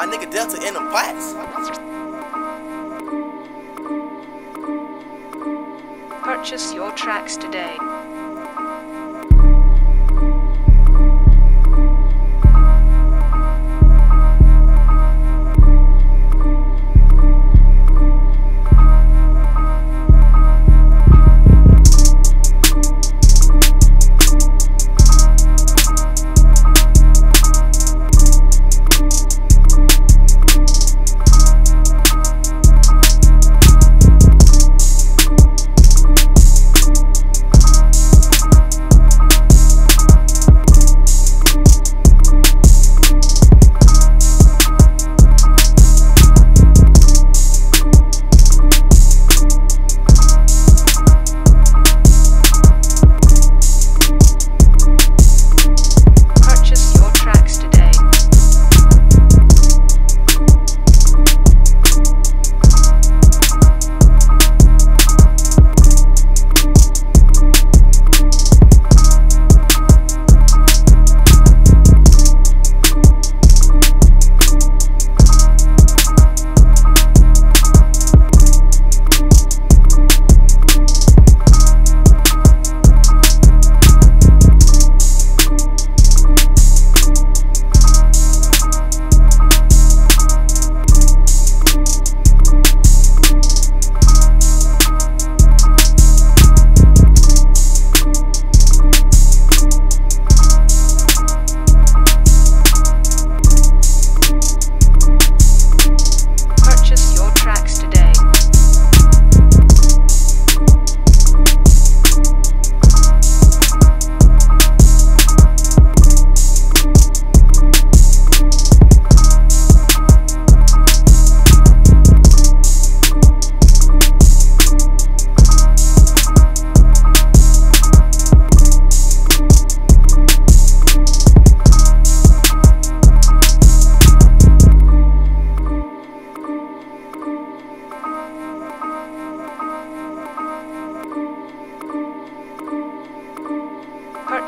My nigga Delta in the flats. Purchase your tracks today.